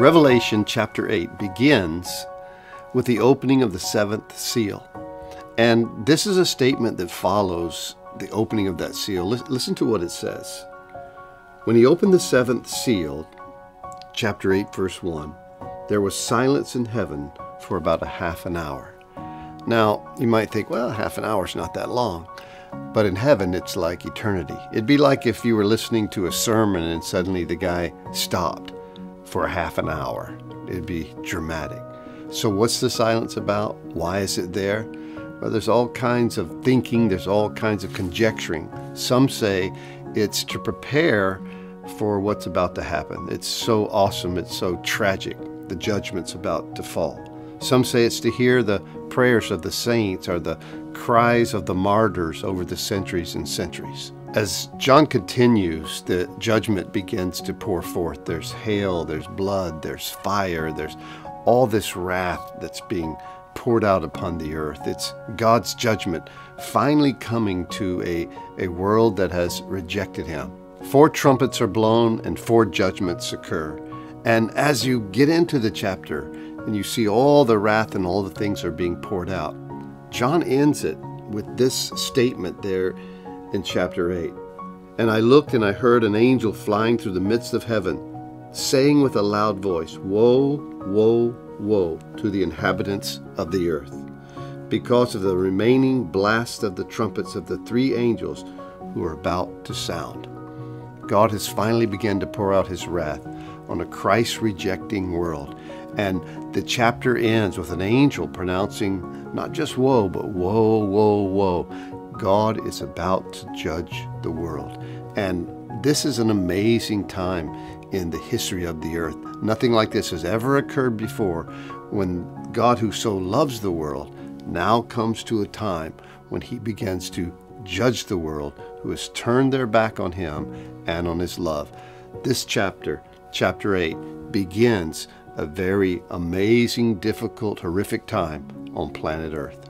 Revelation chapter 8 begins with the opening of the seventh seal. And this is a statement that follows the opening of that seal. Listen to what it says. When he opened the seventh seal, chapter 8, verse 1, there was silence in heaven for about a half an hour. Now, you might think, well, half an hour is not that long. But in heaven, it's like eternity. It'd be like if you were listening to a sermon and suddenly the guy stopped for half an hour. It'd be dramatic. So, what's the silence about? Why is it there? Well, there's all kinds of thinking, there's all kinds of conjecturing. Some say it's to prepare for what's about to happen. It's so awesome, it's so tragic. The judgment's about to fall. Some say it's to hear the prayers of the saints or the cries of the martyrs over the centuries and centuries. As John continues, the judgment begins to pour forth. There's hail, there's blood, there's fire, there's all this wrath that's being poured out upon the earth. It's God's judgment finally coming to a, a world that has rejected Him. Four trumpets are blown and four judgments occur. And as you get into the chapter and you see all the wrath and all the things are being poured out, John ends it with this statement there in chapter 8. And I looked and I heard an angel flying through the midst of heaven, saying with a loud voice, Woe, woe, woe to the inhabitants of the earth, because of the remaining blast of the trumpets of the three angels who are about to sound. God has finally begun to pour out his wrath on a Christ rejecting world. And the chapter ends with an angel pronouncing not just woe, but woe, woe, woe. God is about to judge the world. And this is an amazing time in the history of the earth. Nothing like this has ever occurred before when God, who so loves the world, now comes to a time when he begins to judge the world who has turned their back on him and on his love. This chapter, chapter 8, begins a very amazing, difficult, horrific time on planet Earth.